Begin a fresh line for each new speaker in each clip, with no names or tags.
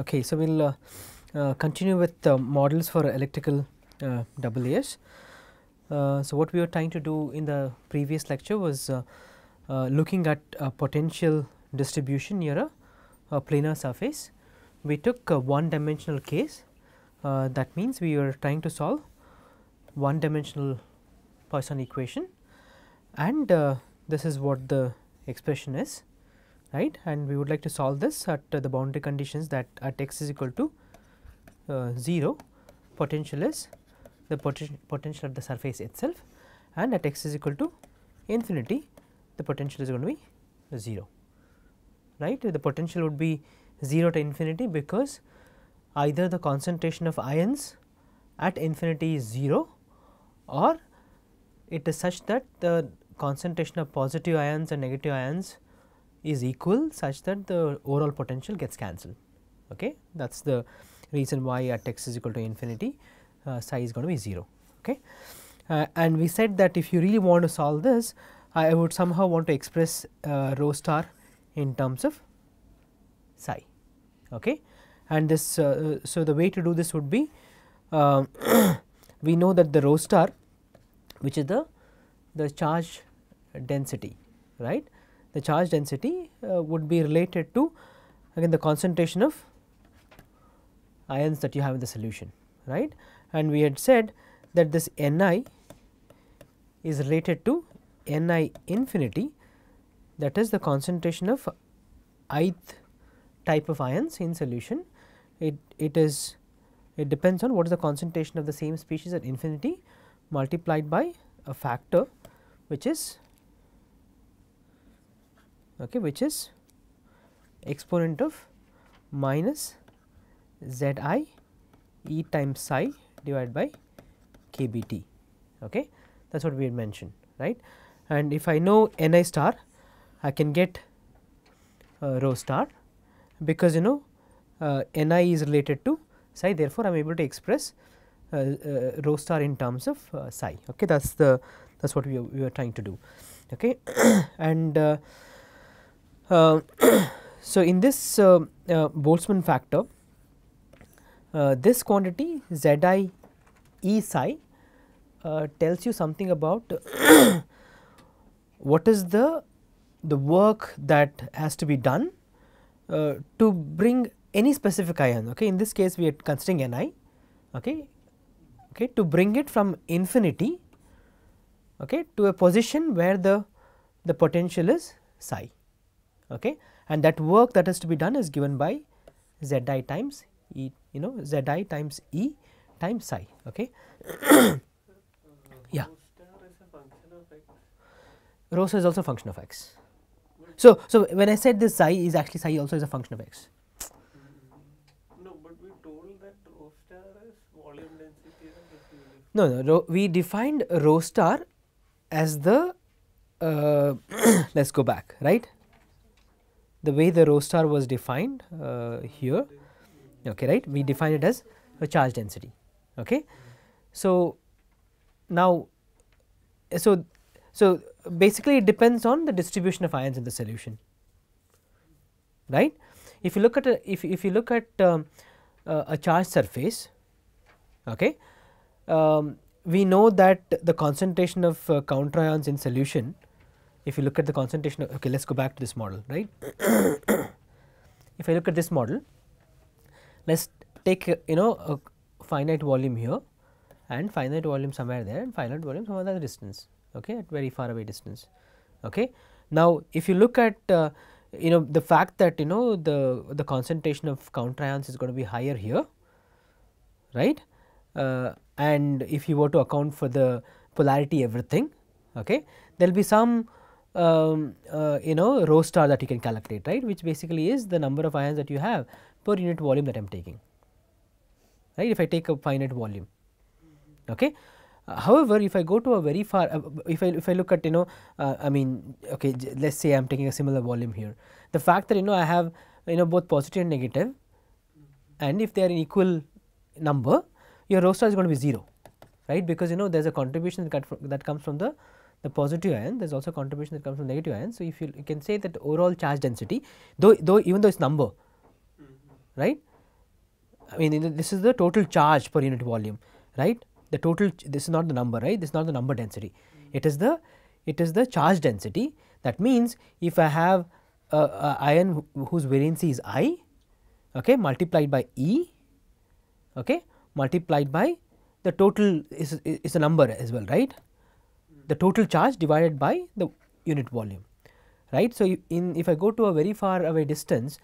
Okay, so we will uh, uh, continue with models for electrical uh, AAS. Uh, so, what we were trying to do in the previous lecture was uh, uh, looking at a potential distribution near a, a planar surface. We took a one dimensional case that means we were trying to solve one dimensional Poisson equation and this is what the expression is right? And we would like to solve this at the boundary conditions that at x is equal to uh, 0 potential is the poten potential at the surface itself. And at x is equal to infinity the potential is going to be 0 right? The potential would be 0 to infinity because either the concentration of ions at infinity is 0 or it is such that the concentration of positive ions and negative ions is equal such that the overall potential gets cancelled. Okay? That is the reason why at x is equal to infinity uh, psi is going to be 0. Okay? Uh, and we said that if you really want to solve this, I would somehow want to express uh, rho star in terms of psi. Okay? And this, uh, so the way to do this would be, um, we know that the rho star which is the, the charge density, right the charge density uh, would be related to again the concentration of ions that you have in the solution right? And we had said that this Ni is related to Ni infinity that is the concentration of ith type of ions in solution. It it is it depends on what is the concentration of the same species at infinity multiplied by a factor which is okay, which is exponent of minus z i e times psi divided by k b t. Okay. That is what we had mentioned right and if I know n i star I can get uh, rho star because you know uh, n i is related to psi therefore, I am able to express uh, uh, rho star in terms of uh, psi okay that is the that is what we, we were trying to do okay and uh, so, in this uh, uh, Boltzmann factor, this quantity Z i E psi tells you something about what is the the work that has to be done to bring any specific ion. Okay. In this case, we are considering Ni okay, okay, to bring it from infinity okay, to a position where the, the potential is psi okay. and that work that has to be done is given by z i times e you know z i times e times psi. Okay. yeah. Rho star is also a function of x. So, so when I said this psi is actually psi also is a function of x.
No, but we told that rho star is volume density
No, no, rho, we defined rho star as the uh, let us go back right the way the rho star was defined uh, here. Okay right? We define it as a charge density. Okay? So now so so basically it depends on the distribution of ions in the solution. Right? If you look at a, if if you look at um, uh, a charged surface okay? Um, we know that the concentration of uh, counter ions in solution if you look at the concentration okay let us go back to this model right. if I look at this model let us take you know a finite volume here and finite volume somewhere there and finite volume some other distance okay at very far away distance okay. Now if you look at uh, you know the fact that you know the the concentration of counter ions is going to be higher here right uh, and if you were to account for the polarity everything okay there will be some um, uh, you know rho star that you can calculate right which basically is the number of ions that you have per unit volume that I am taking right if I take a finite volume. Okay. Uh, however, if I go to a very far uh, if I if I look at you know uh, I mean okay let us say I am taking a similar volume here the fact that you know I have you know both positive and negative and if they are in equal number your rho star is going to be 0 right because you know there is a contribution that, that comes from the the positive ion there is also a contribution that comes from negative ion. So, if you, you can say that overall charge density though though even though it is number mm-hmm. right? I mean this is the total charge per unit volume right? The total this is not the number right? This is not the number density. Mm-hmm. It is the it is the charge density. That means if I have a, a ion whose valency is I okay multiplied by E okay multiplied by the total is is a number as well right the total charge divided by the unit volume right. So, in if I go to a very far away distance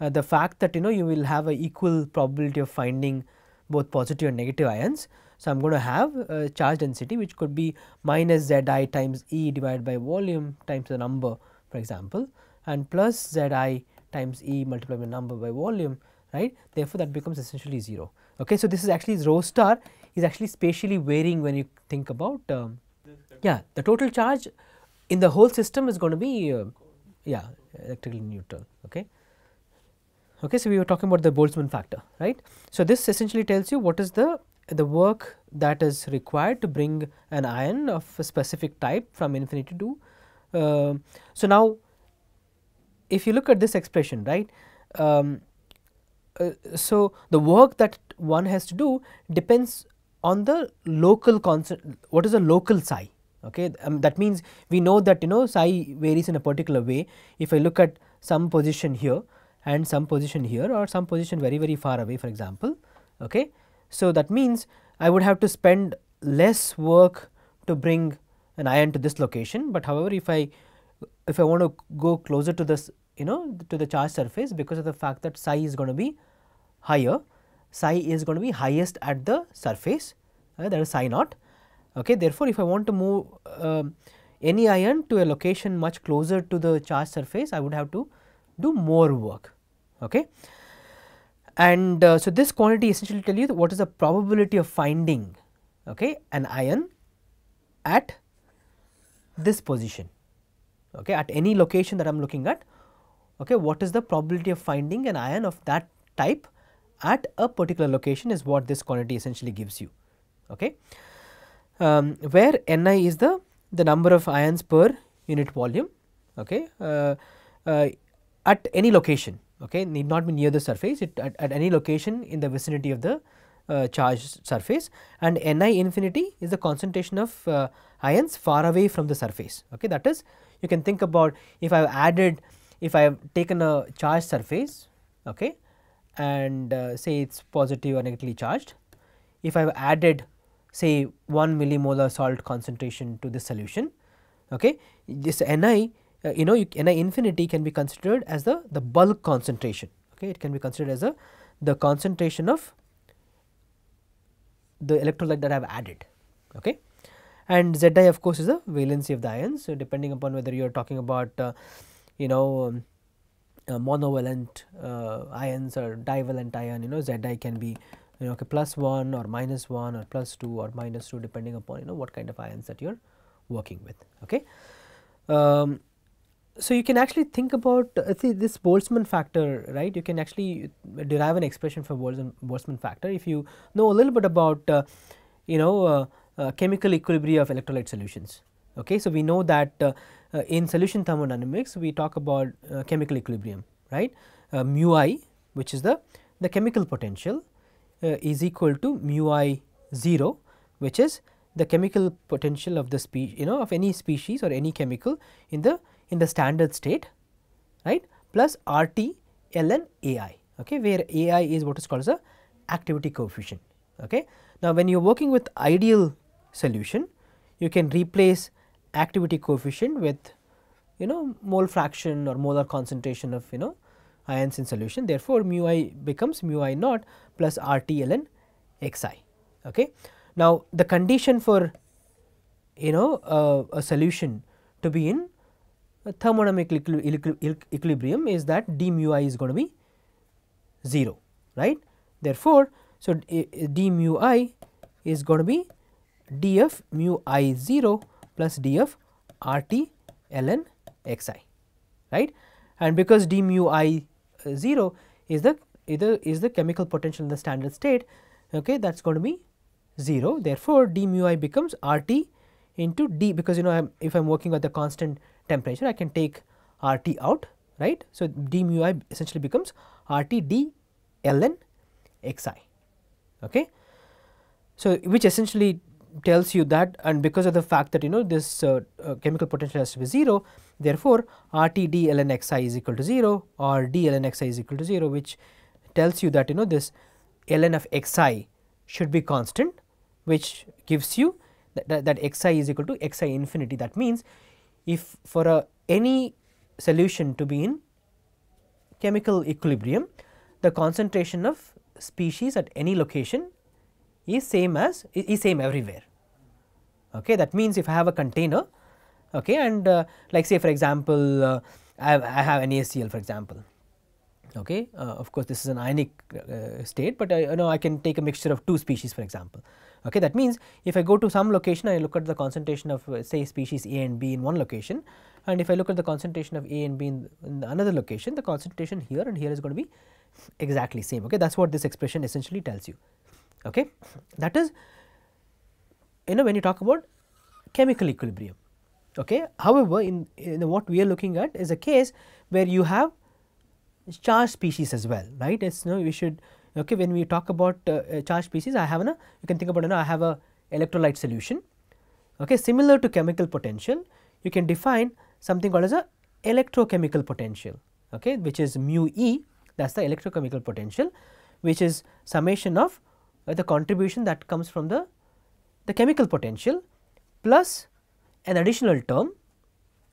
uh, the fact that you know you will have a equal probability of finding both positive and negative ions. So, I am going to have a charge density which could be minus Z i times E divided by volume times the number for example and plus Z i times E multiplied by number by volume right therefore, that becomes essentially 0. Okay. So, this is actually rho star is actually spatially varying when you think about um, yeah the total charge in the whole system is going to be uh, yeah electrically neutral okay? Okay so we were talking about the boltzmann factor right? So this essentially tells you what is the the work that is required to bring an ion of a specific type from infinity to uh, so now if you look at this expression right um, uh, so the work that one has to do depends on the local constant what is the local psi okay um, that means we know that you know psi varies in a particular way. If i look at some position here and some position here or some position very very far away for example okay so that means i would have to spend less work to bring an ion to this location. But however if i if i want to go closer to this you know to the charge surface because of the fact that psi is going to be higher psi is going to be highest at the surface uh, that is psi naught okay therefore if i want to move um, any ion to a location much closer to the charge surface i would have to do more work. Okay? And uh, so this quantity essentially tell you what is the probability of finding okay an ion at this position okay at any location that i am looking at okay what is the probability of finding an ion of that type at a particular location is what this quantity essentially gives you okay um, where ni is the the number of ions per unit volume okay? Uh, uh, at any location okay? Need not be near the surface. It at, at any location in the vicinity of the uh, charged surface. And ni infinity is the concentration of uh, ions far away from the surface okay? That is you can think about if i have added if i have taken a charged surface okay? And uh, say it is positive or negatively charged. If i have added say 1 millimolar salt concentration to this solution okay? This ni uh, you know you, ni infinity can be considered as the the bulk concentration okay? It can be considered as a the concentration of the electrolyte that I have added okay? And Zi of course is the valency of the ions. So, depending upon whether you are talking about uh, you know um, uh, monovalent uh, ions or divalent ion you know Zi can be you know okay, plus 1 or minus 1 or plus 2 or minus 2 depending upon you know what kind of ions that you are working with. Okay. Um, so, you can actually think about uh, see this Boltzmann factor right you can actually derive an expression for Boltzmann, factor if you know a little bit about uh, you know uh, uh, chemical equilibria of electrolyte solutions. Okay. So, we know that uh, uh, in solution thermodynamics we talk about chemical equilibrium right mu i which is the the chemical potential Uh, is equal to mu i 0 which is the chemical potential of the species you know of any species or any chemical in the in the standard state right plus R t ln A i okay, where A i is what is called as a activity coefficient. Okay. Now, when you are working with ideal solution you can replace activity coefficient with you know mole fraction or molar concentration of you know ions in solution therefore, mu i becomes mu i naught plus R t ln x i. Okay. Now, the condition for you know uh, a solution to be in thermodynamic equil- equil- equilibrium is that d mu i is going to be 0 right. Therefore, so d d mu i is going to be d of mu i 0 plus d of r t ln x i right and because d mu i uh, 0 is the either is the chemical potential in the standard state okay that is going to be 0 therefore d mu i becomes r t into d because you know I'm, if I am working at the constant temperature I can take R t out right. So, d mu i essentially becomes R t d ln xi. Okay. So, which essentially tells you that and because of the fact that you know this uh, uh, chemical potential has to be 0 therefore, RT d ln xi is equal to 0 or d ln xi is equal to 0 which tells you that you know this ln of xi should be constant which gives you that, that, that xi is equal to xi infinity. That means if for a any solution to be in chemical equilibrium the concentration of species at any location is same as is same everywhere. Okay. That means, if I have a container okay, and uh, like say for example, uh, I, have, I have NaCl for example. Okay. Uh, of course, this is an ionic uh, state, but I you know I can take a mixture of two species for example. Okay. That means, if I go to some location I look at the concentration of uh, say species A and B in one location and if I look at the concentration of A and B in, in another location the concentration here and here is going to be exactly same. Okay. That is what this expression essentially tells you. Okay. That is you know when you talk about chemical equilibrium. Okay. However, in, in what we are looking at is a case where you have charged species as well right. It is you know we should okay when we talk about uh, charged species I have a you can think about you know I have a electrolyte solution okay similar to chemical potential you can define something called as a electrochemical potential okay which is mu e that is the electrochemical potential which is summation of uh, the contribution that comes from the the chemical potential plus an additional term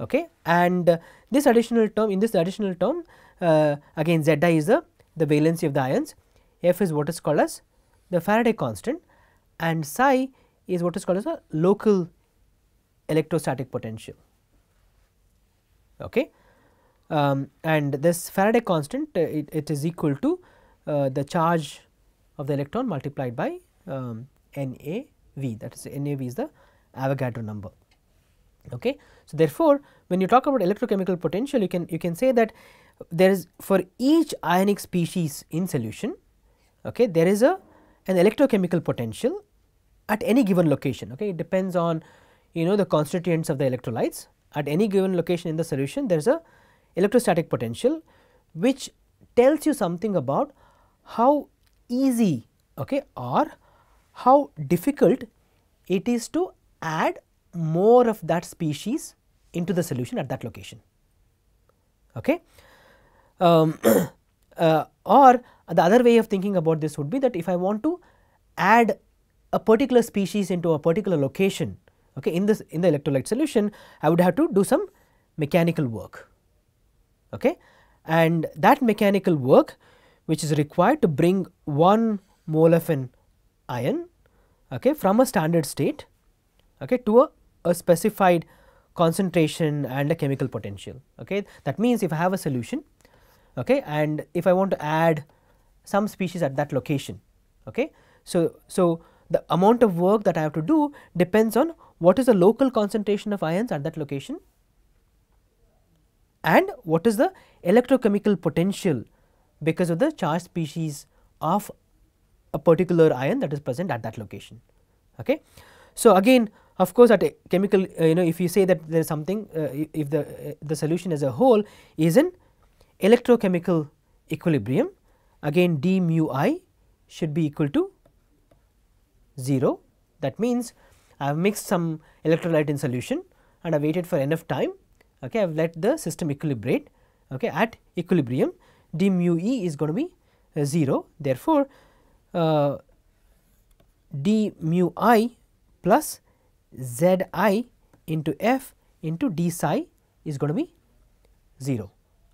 okay? And uh, this additional term in this additional term uh, again Z i is the the valency of the ions. F is what is called as the Faraday constant. And psi is what is called as a local electrostatic potential okay? Um, and this Faraday constant uh, it, it is equal to uh, the charge of the electron multiplied by um, NaV that is NaV is the Avogadro number. Okay. So, therefore, when you talk about electrochemical potential you can you can say that there is for each ionic species in solution okay, there is a an electrochemical potential at any given location. Okay. It depends on you know the constituents of the electrolytes at any given location in the solution there is a electrostatic potential which tells you something about how easy okay, or how difficult it is to add more of that species into the solution at that location. Okay. Um, uh, or the other way of thinking about this would be that if I want to add a particular species into a particular location okay, in this in the electrolyte solution, I would have to do some mechanical work. Okay. And that mechanical work which is required to bring 1 mole of an ion okay, from a standard state okay, to a, a specified concentration and a chemical potential. Okay. That means, if I have a solution okay, and if I want to add some species at that location. Okay. So, so the amount of work that I have to do depends on what is the local concentration of ions at that location and what is the electrochemical potential because of the charged species of a particular ion that is present at that location. Okay. So, again of course, at a chemical uh, you know if you say that there is something uh, if the uh, the solution as a whole is in electrochemical equilibrium again d mu i should be equal to 0 that means I have mixed some electrolyte in solution and I waited for enough time okay I have let the system equilibrate okay at equilibrium d mu e is going to be uh, 0 therefore uh, d mu i plus z i into f into d psi is going to be 0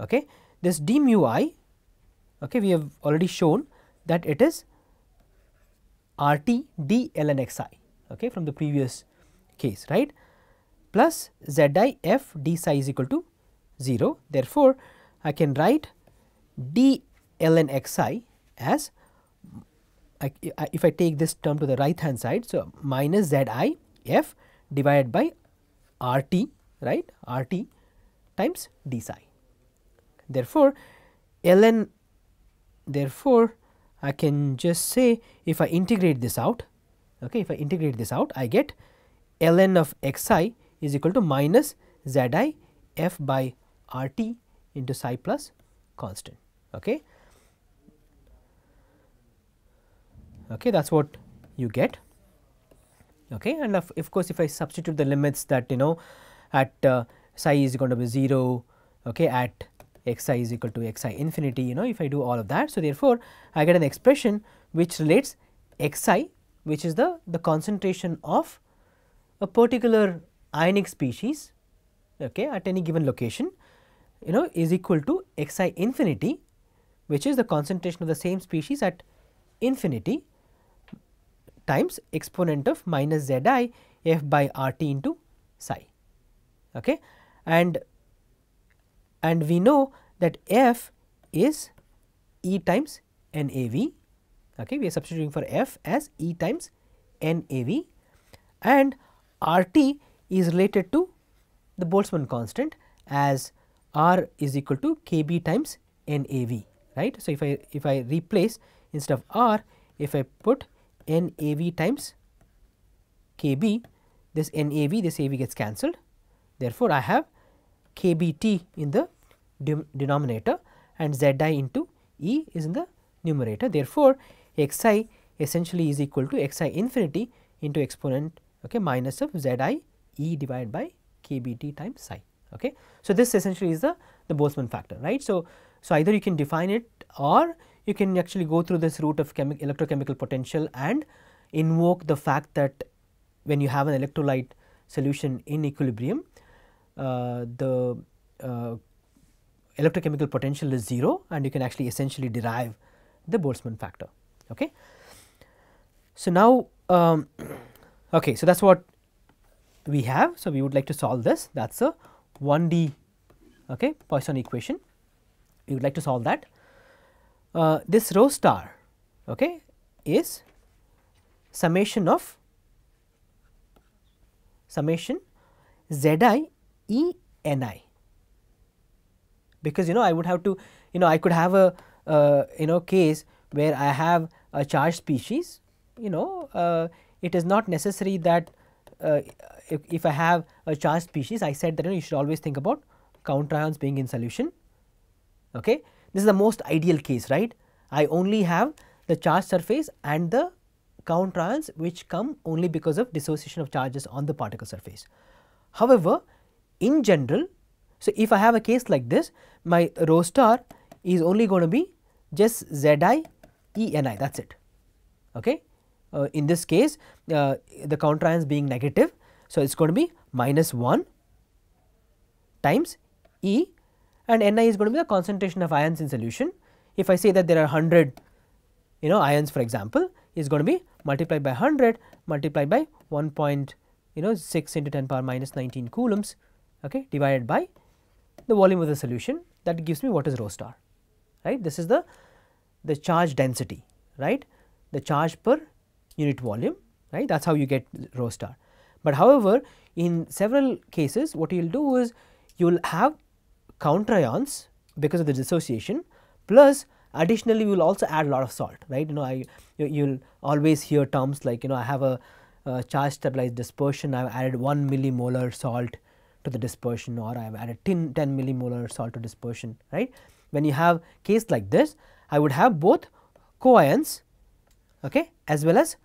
okay? This d mu i okay we have already shown that it is RT d ln xi okay, from the previous case right? Plus Z i f d psi is equal to 0. Therefore, I can write d ln xi as I, if I take this term to the right hand side. So, minus Z i f divided by R t right R t times d psi. Therefore, ln therefore, I can just say if I integrate this out, okay, if I integrate this out, I get ln of xi is equal to minus z i f by rt into psi plus constant. Okay. Okay, that is what you get. Okay, and of, of course, if I substitute the limits that you know at uh, psi is going to be 0, okay, at x i is equal to x i infinity, you know, if I do all of that. So, therefore, I get an expression which relates x i which is the, the concentration of a particular ionic species okay, at any given location you know is equal to x i infinity which is the concentration of the same species at infinity times exponent of minus z i f by r t into psi. Okay. And, and we know that f is E times N A V, okay. we are substituting for f as E times N A V and R t is related to the Boltzmann constant as R is equal to K b times N A V right. So, if I if I replace instead of R if I put N A V times K b this N A V this A V gets cancelled therefore, I have K b t in the denominator and Z i into E is in the numerator therefore, x i essentially is equal to x i infinity into exponent okay, minus of Z i E divided by K b t times psi. Okay. So, this essentially is the, the Boltzmann factor right. So, so either you can define it or you can actually go through this route of electrochemical potential and invoke the fact that when you have an electrolyte solution in equilibrium uh, the uh, electrochemical potential is 0 and you can actually essentially derive the Boltzmann factor. Okay. So, now um, okay, so that is what we have. So, we would like to solve this that is a 1D okay, Poisson equation we would like to solve that. Uh, this rho star okay, is summation of summation z i e n i because you know I would have to you know I could have a uh, you know case where I have a charged species you know uh, it is not necessary that Uh, if, if, I have a charged species I said that you, know, you should always think about counter ions being in solution. Okay. This is the most ideal case right I only have the charged surface and the counter ions which come only because of dissociation of charges on the particle surface. However, in general so, if I have a case like this my rho star is only going to be just Z i E n i that is it. Okay. Uh, in this case uh, the counter ions being negative. So, it is going to be minus 1 times E and n i is going to be the concentration of ions in solution. If I say that there are 100 you know ions for example is going to be multiplied by 100 multiplied by 1 point you know 6 into 10 power minus 19 coulombs okay, divided by the volume of the solution that gives me what is rho star right. This is the, the charge density right the charge per unit volume right that is how you get rho star. But however, in several cases what you will do is you will have counter ions because of the dissociation plus additionally will also add a lot of salt right you know I you will always hear terms like you know I have a, a charge stabilized dispersion I have added 1 millimolar salt to the dispersion or I have added 10, 10 millimolar salt to dispersion right. When you have case like this I would have both co-ions okay, as well as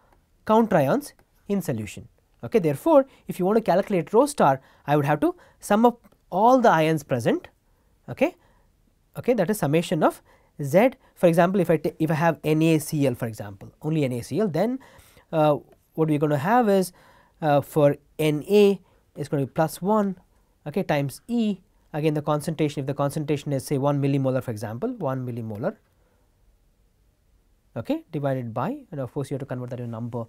counter ions in solution. Okay. Therefore, if you want to calculate rho star I would have to sum up all the ions present okay, okay, that is summation of Z for example, if I if I have NaCl for example only NaCl then uh, what we are going to have is uh, for Na is going to be plus 1 okay, times E again the concentration if the concentration is say 1 millimolar for example 1 millimolar okay, divided by and of course, you have to convert that to number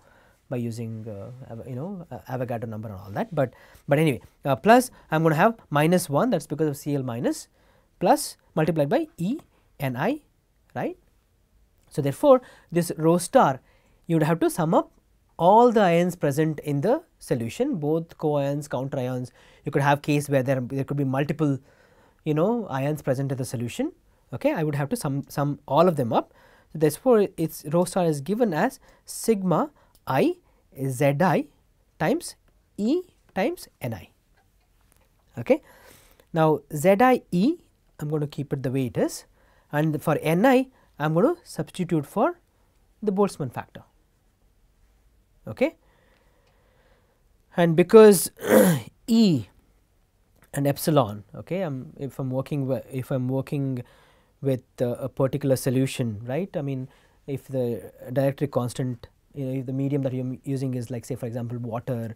by using uh, you know Avogadro number and all that, but but anyway uh, plus I am going to have minus 1 that is because of Cl minus plus multiplied by E n i right. So, therefore, this rho star you would have to sum up all the ions present in the solution both co-ions counter ions you could have case where there, there could be multiple you know ions present in the solution okay I would have to sum, sum all of them up. So, therefore, its rho star is given as sigma i z i times E times n i. Okay. Now, z i E I am going to keep it the way it is and for n i I am going to substitute for the Boltzmann factor Okay. And because E and epsilon, okay, I'm, if I am working if I am working with uh, a particular solution, right. I mean, if the dielectric constant, you know, if the medium that you are using is like say for example, water,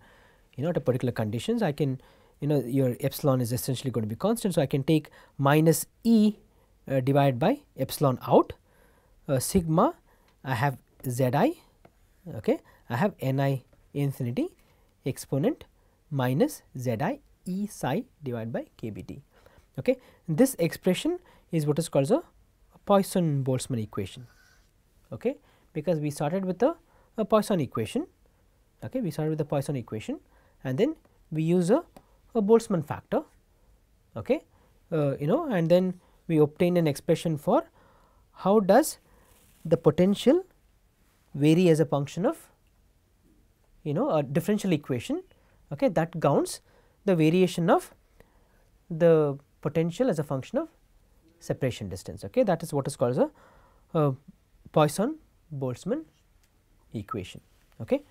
you know, at a particular conditions, I can, you know, your epsilon is essentially going to be constant. So, I can take minus E uh, divided by epsilon out, uh, sigma, I have Z i, okay, I have n i infinity exponent minus Z i E psi divided by k b t. Okay. This expression is what is called a Poisson-Boltzmann equation okay, because we started with a, a Poisson equation okay, we started with the Poisson equation and then we use a, a Boltzmann factor okay, uh, you know and then we obtain an expression for how does the potential vary as a function of you know a differential equation okay, that counts the variation of the potential as a function of separation distance. Okay. That is what is called as a, uh, a Poisson Boltzmann equation. Okay.